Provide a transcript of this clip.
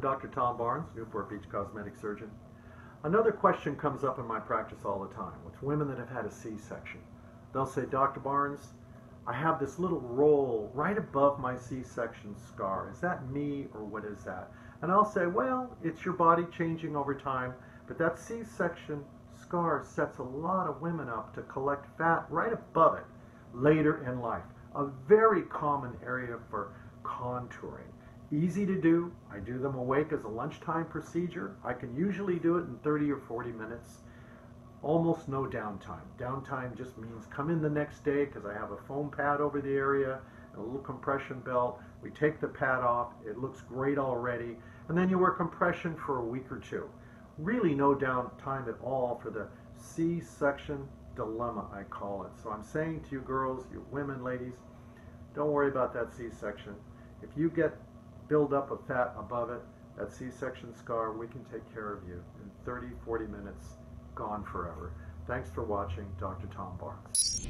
Dr. Tom Barnes, Newport Beach cosmetic surgeon. Another question comes up in my practice all the time with women that have had a C-section. They'll say, Dr. Barnes, I have this little roll right above my C-section scar. Is that me or what is that? And I'll say, well, it's your body changing over time, but that C-section scar sets a lot of women up to collect fat right above it later in life. A very common area for contouring. Easy to do. I do them awake as a lunchtime procedure. I can usually do it in 30 or 40 minutes. Almost no downtime. Downtime just means come in the next day because I have a foam pad over the area a little compression belt. We take the pad off. It looks great already. And then you wear compression for a week or two. Really no downtime at all for the C-section dilemma, I call it. So I'm saying to you girls, you women, ladies, don't worry about that C-section. If you get build up of fat above it, that C-section scar, we can take care of you in 30, 40 minutes, gone forever. Thanks for watching, Dr. Tom Barnes.